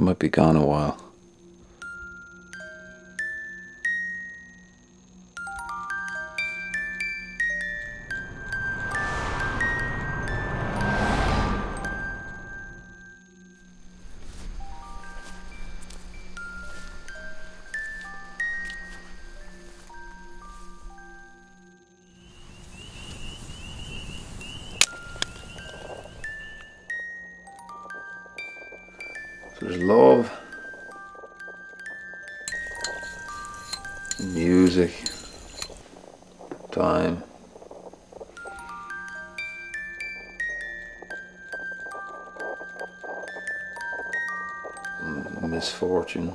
I might be gone a while. There's love, music, time. Mm, misfortune.